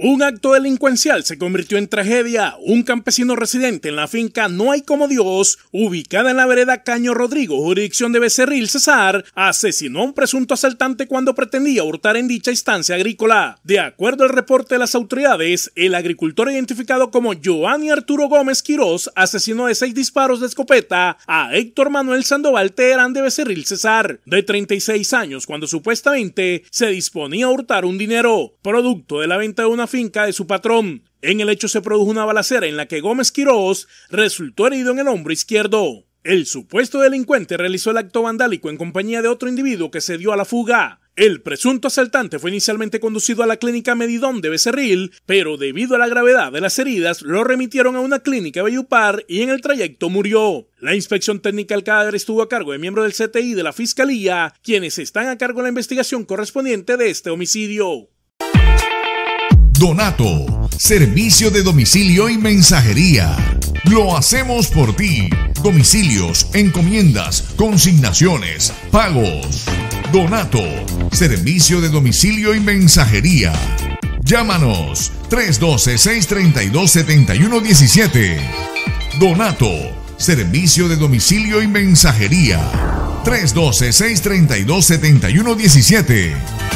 Un acto delincuencial se convirtió en tragedia. Un campesino residente en la finca No hay como Dios, ubicada en la vereda Caño Rodrigo, jurisdicción de Becerril, Cesar, asesinó a un presunto asaltante cuando pretendía hurtar en dicha instancia agrícola. De acuerdo al reporte de las autoridades, el agricultor identificado como Joanny Arturo Gómez Quirós asesinó de seis disparos de escopeta a Héctor Manuel Sandoval Teherán de Becerril, Cesar, de 36 años, cuando supuestamente se disponía a hurtar un dinero, producto de la venta de una finca de su patrón. En el hecho se produjo una balacera en la que Gómez Quirós resultó herido en el hombro izquierdo. El supuesto delincuente realizó el acto vandálico en compañía de otro individuo que se dio a la fuga. El presunto asaltante fue inicialmente conducido a la clínica Medidón de Becerril, pero debido a la gravedad de las heridas lo remitieron a una clínica Bellupar y en el trayecto murió. La inspección técnica del cadáver estuvo a cargo de miembros del CTI de la Fiscalía, quienes están a cargo de la investigación correspondiente de este homicidio. Donato, servicio de domicilio y mensajería. Lo hacemos por ti. Domicilios, encomiendas, consignaciones, pagos. Donato, servicio de domicilio y mensajería. Llámanos 312-632-7117. Donato, servicio de domicilio y mensajería. 312-632-7117.